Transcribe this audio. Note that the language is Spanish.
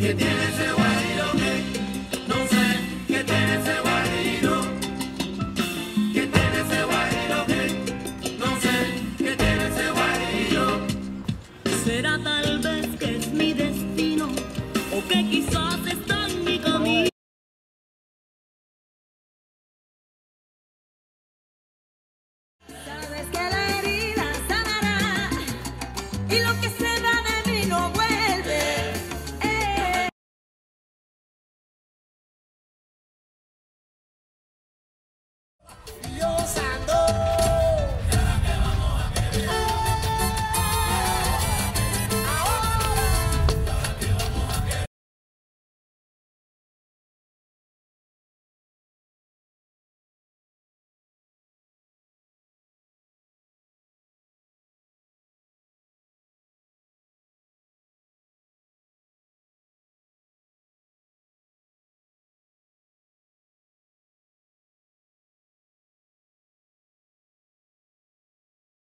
que tiene ese guariro que no sé que tiene ese guariro que tiene ese guariro que no sé que tiene ese guariro será tal vez que es mi destino o que quizás está en mi camino. Sabes que la herida sanará y lo que se